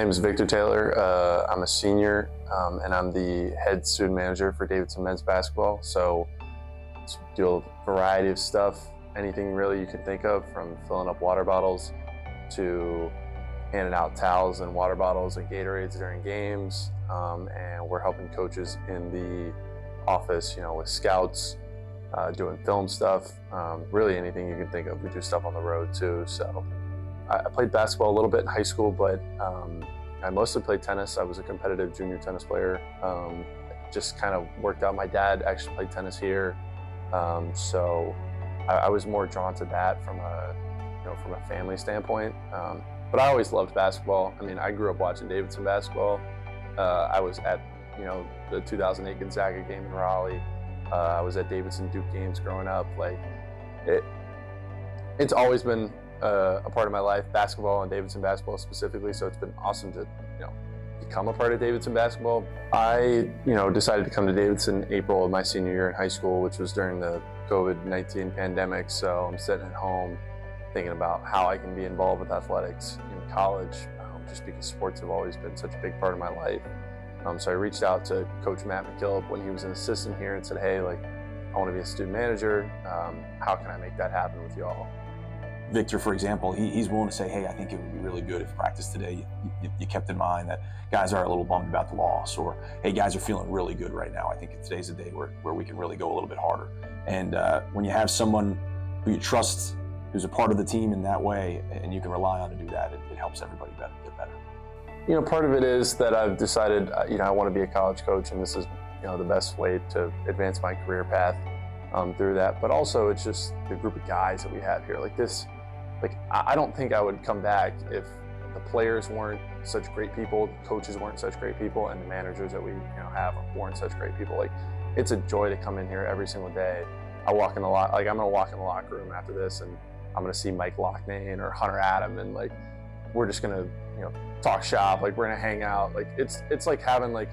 name is Victor Taylor. Uh, I'm a senior um, and I'm the head student manager for Davidson men's basketball. So do a variety of stuff, anything really you can think of from filling up water bottles to handing out towels and water bottles and Gatorades during games. Um, and we're helping coaches in the office, you know, with scouts, uh, doing film stuff, um, really anything you can think of. We do stuff on the road too. So I, played basketball a little bit in high school, but um, I mostly played tennis. I was a competitive junior tennis player. Um, just kind of worked out. My dad actually played tennis here, um, so I, I, was more drawn to that from a, you know, from a family standpoint. Um, but I always loved basketball. I mean, I grew up watching Davidson basketball. Uh, I was at, you know, the 2008 Gonzaga game in Raleigh. Uh, I was at Davidson Duke games growing up. Like, it, it's always been uh, a part of my life, basketball and Davidson basketball specifically. So it's been awesome to, you know, become a part of Davidson basketball. I, you know, decided to come to Davidson in April of my senior year in high school, which was during the COVID-19 pandemic. So I'm sitting at home thinking about how I can be involved with athletics in college, um, just because sports have always been such a big part of my life. Um, so I reached out to Coach Matt McKillop when he was an assistant here and said, hey, like, I want to be a student manager. Um, how can I make that happen with y'all? Victor, for example, he, he's willing to say, hey, I think it would be really good if practice today you, you, you, kept in mind that guys are a little bummed about the loss, or hey, guys are feeling really good right now. I think today's a day where, where we can really go a little bit harder. And uh, when you have someone who you trust, who's a part of the team in that way, and you can rely on to do that, it, it helps everybody better, get better. You know, part of it is that I've decided, uh, you know, I want to be a college coach, and this is, you know, the best way to advance my career path um, through that. But also, it's just the group of guys that we have here. Like this like I don't think I would come back if the players weren't such great people, the coaches weren't such great people, and the managers that we you know have weren't such great people. Like it's a joy to come in here every single day. I walk in the lot like I'm gonna walk in the locker room after this and I'm gonna see Mike Loughnane or Hunter Adam and like we're just gonna you know talk shop like we're gonna hang out like it's it's like having like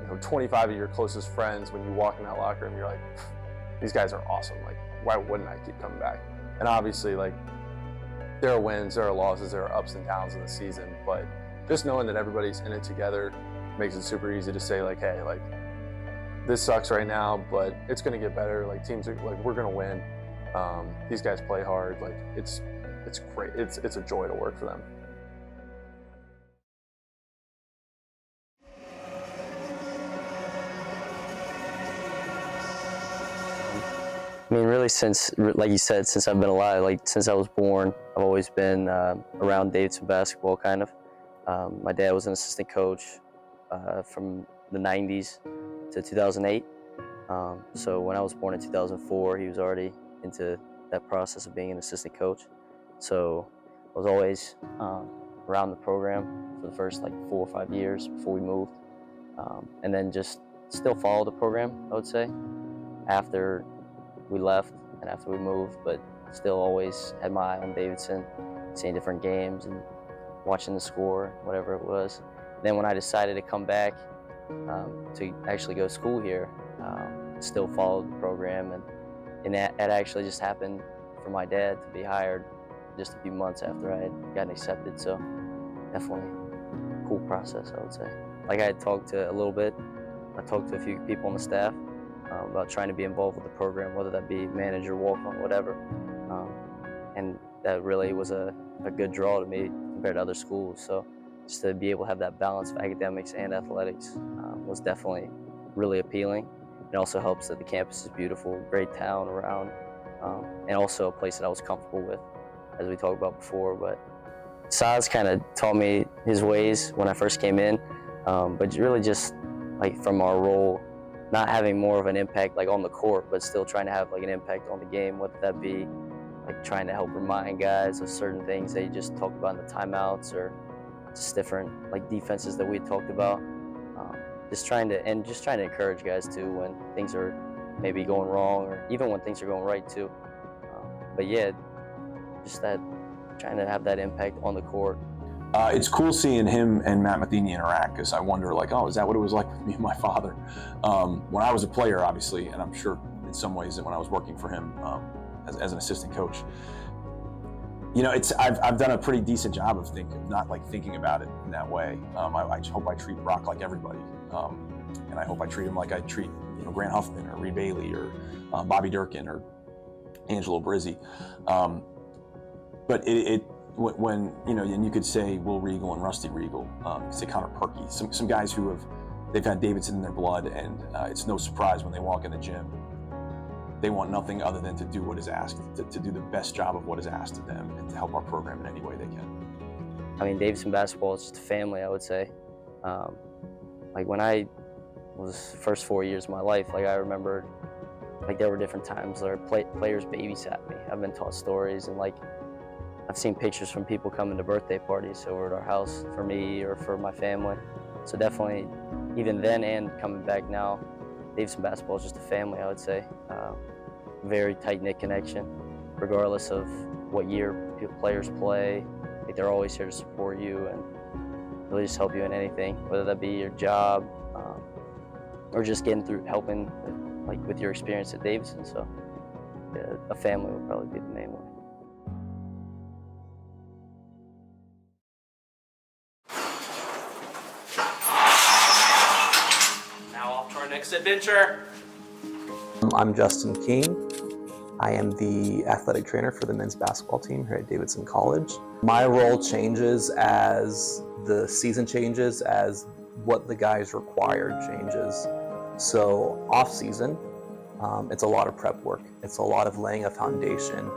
you know 25 of your closest friends when you walk in that locker room you're like these guys are awesome like why wouldn't I keep coming back and obviously like there are wins, there are losses, there are ups and downs in the season, but just knowing that everybody's in it together makes it super easy to say like, hey, like this sucks right now, but it's going to get better. Like teams are like, we're going to win. Um, these guys play hard. Like it's, it's great. It's, it's a joy to work for them. I mean, really, since, like you said, since I've been alive, like since I was born, I've always been uh, around Davidson basketball, kind of. Um, my dad was an assistant coach uh, from the 90s to 2008. Um, so when I was born in 2004, he was already into that process of being an assistant coach. So I was always um, around the program for the first like four or five years before we moved. Um, and then just still follow the program, I would say. After we left and after we moved, but still always had my eye on Davidson, seeing different games and watching the score, whatever it was. Then when I decided to come back um, to actually go to school here, um, still followed the program, and, and that, that actually just happened for my dad to be hired just a few months after I had gotten accepted. So definitely cool process, I would say. Like I had talked to a little bit, I talked to a few people on the staff, um, about trying to be involved with the program, whether that be manager, walk-on, whatever. Um, and that really was a, a good draw to me compared to other schools. So just to be able to have that balance of academics and athletics um, was definitely really appealing. It also helps that the campus is beautiful, great town around, um, and also a place that I was comfortable with, as we talked about before. But Saz kind of taught me his ways when I first came in, but really just like from our role not having more of an impact like on the court, but still trying to have like an impact on the game, whether that be like trying to help remind guys of certain things they just talked about in the timeouts or just different like defenses that we talked about. Um, just trying to and just trying to encourage guys too when things are maybe going wrong or even when things are going right too. Um, but yeah, just that trying to have that impact on the court uh, it's cool seeing him and Matt Matheny interact because I wonder, like, oh, is that what it was like with me and my father? Um, when I was a player, obviously, and I'm sure in some ways that when I was working for him um, as, as, an assistant coach, You know, it's I've, I've done a pretty decent job of thinking, not like thinking about it in that way. Um, I, I, hope I treat Brock like everybody, um, and I hope I treat him like I treat you know Grant Huffman or Reed Bailey or um, Bobby Durkin or Angelo Brizzi. Um, but it, it, when you know, and you could say Will Regal and Rusty Regal, um, say Connor Perky, some some guys who have they've had Davidson in their blood, and uh, it's no surprise when they walk in the gym they want nothing other than to do what is asked, to, to, do the best job of what is asked of them, and to help our program in any way they can. I mean, Davidson basketball is just a family, I would say. Um, like when I was first four years of my life, like I remember, like there were different times where play, players babysat me. I've been taught stories and like I've seen pictures from people coming to birthday parties over at our house for me or for my family. So definitely, even then and coming back now, Davidson basketball is just a family, I would say. Uh, very tight-knit connection, regardless of what year players play. They're always here to support you and really just help you in anything, whether that be your job um, or just getting through, helping like with your experience at Davidson. So yeah, a family would probably be the main one. Adventure. I'm Justin King. I am the athletic trainer for the men's basketball team here at Davidson College. My role changes as the season changes, as what the guys required changes. So off season, um, it's a lot of prep work. It's a lot of laying a foundation.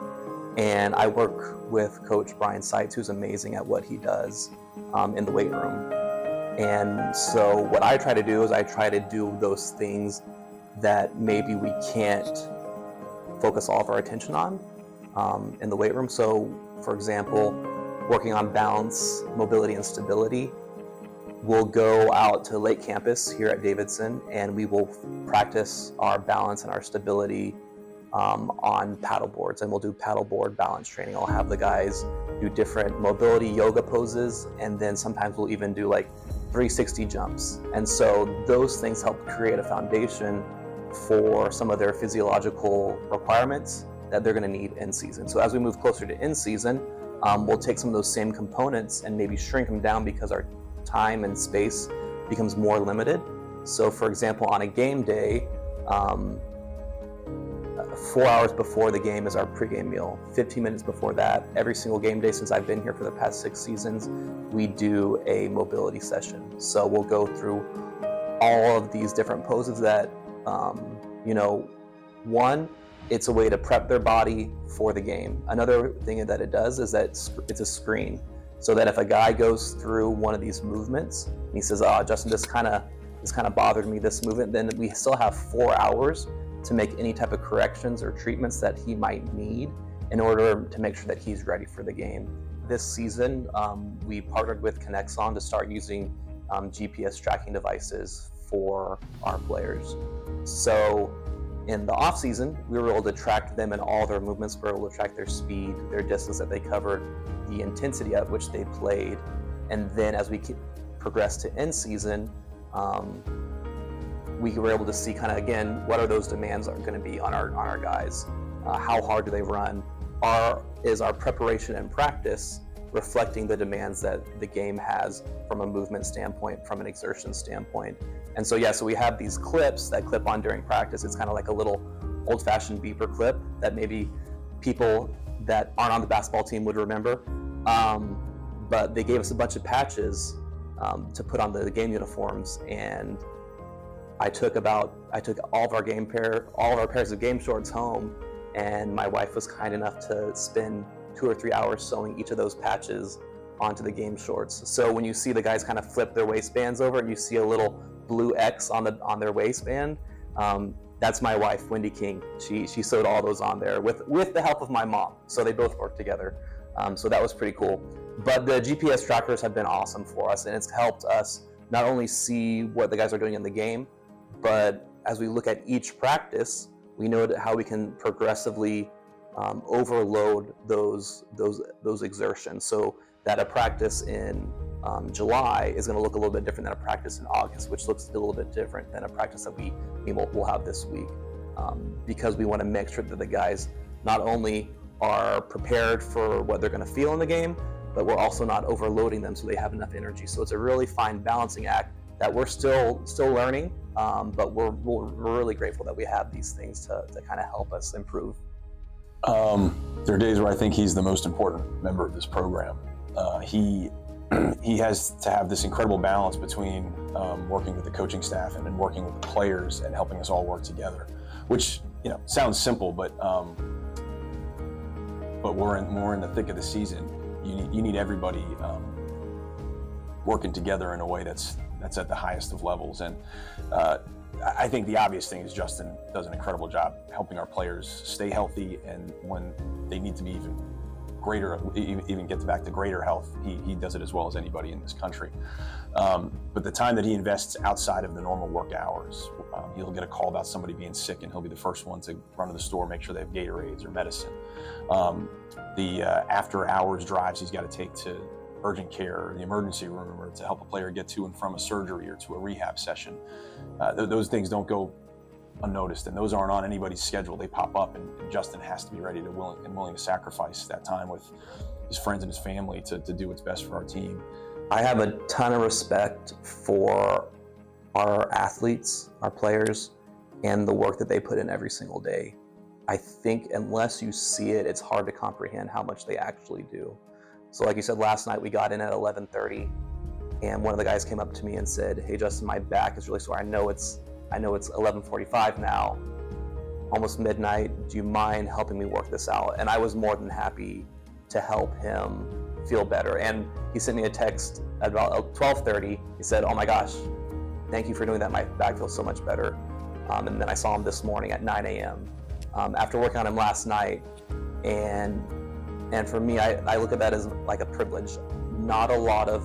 And I work with Coach Brian Seitz, who's amazing at what he does um, in the weight room. And so what I try to do is I try to do those things that maybe we can't focus all of our attention on um, in the weight room. So, for example, working on balance, mobility, and stability. We'll go out to Lake Campus here at Davidson and we will practice our balance and our stability um, on paddle boards. And we'll do paddleboard balance training. I'll have the guys do different mobility yoga poses, and then sometimes we'll even do like 360 jumps. And so those things help create a foundation for some of their physiological requirements that they're going to need in season. So as we move closer to in season, um, we'll take some of those same components and maybe shrink them down because our time and space becomes more limited. So, for example, on a game day, um, four hours before the game is our pregame meal. 15 minutes before that, every single game day since I've been here for the past six seasons, we do a mobility session. So we'll go through all of these different poses that um, you know, one, it's a way to prep their body for the game. Another thing that it does is that it's a screen. So that if a guy goes through one of these movements and he says, "Oh, Justin, this kind of this kind of bothered me, this movement," then we still have four hours to make any type of corrections or treatments that he might need in order to make sure that he's ready for the game. This season, um, we partnered with Kinexon to start using um, GPS tracking devices for our players. So in the off season, we were able to track them in all their movements. We were able to track their speed, their distance that they covered, the intensity at which they played, and then as we progressed to end season, um, we were able to see kind of again what are those demands are going to be on our on our guys. Uh, how hard do they run? Are is our preparation and practice reflecting the demands that the game has from a movement standpoint, from an exertion standpoint. And so, yeah, so we have these clips that clip on during practice. It's kind of like a little old fashioned beeper clip that maybe people that aren't on the basketball team would remember. Um, but they gave us a bunch of patches um, to put on the game uniforms. And I took about, I took all of our game pair, all of our pairs of game shorts home. And my wife was kind enough to spend two or three hours sewing each of those patches onto the game shorts. So when you see the guys kind of flip their waistbands over and you see a little blue X on the on their waistband, um, that's my wife, Wendy King. She she sewed all those on there with with the help of my mom. So they both worked together. Um, so that was pretty cool. But the GPS trackers have been awesome for us, and it's helped us not only see what the guys are doing in the game, but as we look at each practice, we know how we can progressively um, overload those those those exertions. So that a practice in um, July is going to look a little bit different than a practice in August, which looks a little bit different than a practice that we, we will, have this week, um, because we want to make sure that the guys not only are prepared for what they're going to feel in the game, but we're also not overloading them so they have enough energy. So it's a really fine balancing act that we're still still learning, um, but we're, we're really grateful that we have these things to, to kind of help us improve. Um, there are days where I think he's the most important member of this program. Uh, he he has to have this incredible balance between um, working with the coaching staff and, and, working with the players and helping us all work together, which you know sounds simple, but um, but we're in more in the thick of the season. You need you need everybody um, working together in a way that's that's at the highest of levels. And uh, I think the obvious thing is Justin does an incredible job helping our players stay healthy, and when they need to be even greater, even get back to greater health, he, he does it as well as anybody in this country. Um, but the time that he invests outside of the normal work hours, um, he'll get a call about somebody being sick, and he'll be the first one to run to the store, make sure they have Gatorades or medicine. Um, the uh, after hours drives he's got to take to urgent care or the emergency room or to help a player get to and from a surgery or to a rehab session. Uh, th- those things don't go unnoticed and those aren't on anybody's schedule. They pop up and, and, Justin has to be ready to willing and willing to sacrifice that time with his friends and his family to, to do what's best for our team. I have a ton of respect for our athletes, our players, and the work that they put in every single day. I think unless you see it, it's hard to comprehend how much they actually do. So like you said, last night we got in at 11:30, and one of the guys came up to me and said, "Hey, Justin, my back is really sore. I know it's I know it's 11:45 now, almost midnight. Do you mind helping me work this out?" And I was more than happy to help him feel better. And he sent me a text at about 12:30. He said, "Oh my gosh, thank you for doing that. My back feels so much better." Um, and then I saw him this morning at 9 a.m. Um, after working on him last night, and and for me, I, I look at that as like a privilege. Not a lot of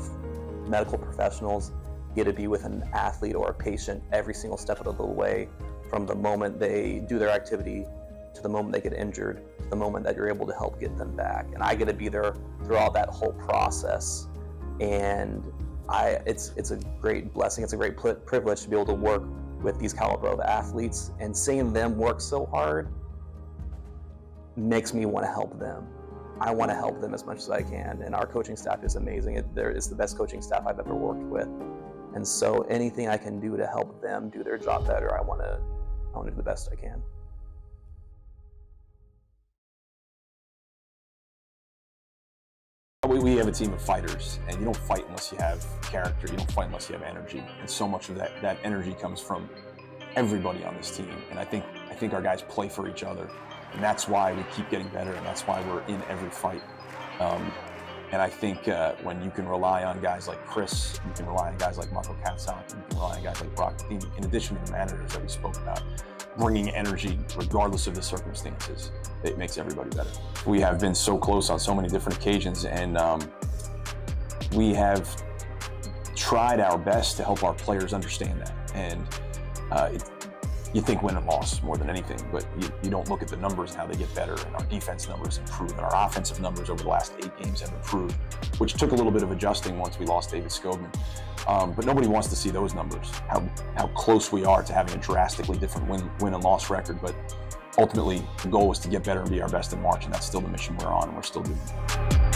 medical professionals get to be with an athlete or a patient every single step of the way from the moment they do their activity to the moment they get injured to the moment that you're able to help get them back. And I get to be there throughout that whole process. And I, it's, it's a great blessing, it's a great privilege to be able to work with these caliber of athletes and seeing them work so hard makes me want to help them. I want to help them as much as I can. And our coaching staff is amazing. It, it's the best coaching staff I've ever worked with. And so anything I can do to help them do their job better, I want to, I want to do the best I can. We, we have a team of fighters, and you don't fight unless you have character. You don't fight unless you have energy. And so much of that, that energy comes from everybody on this team. And I think I think our guys play for each other. And that's why we keep getting better, and that's why we're in every fight. Um, and I think uh, when you can rely on guys like Chris, you can rely on guys like Marco Katzak, you can rely on guys like Brock in addition to the managers that we spoke about, bringing energy regardless of the circumstances, it makes everybody better. We have been so close on so many different occasions, and um, we have tried our best to help our players understand that. And uh, you think win and loss more than anything, but you, you, don't look at the numbers and how they get better. And our defense numbers improve, and our offensive numbers over the last eight games have improved, which took a little bit of adjusting once we lost David Skogman. Um, but nobody wants to see those numbers, how, how close we are to having a drastically different win, win and loss record. But ultimately, the goal was to get better and be our best in March, and that's still the mission we're on, and we're still doing it.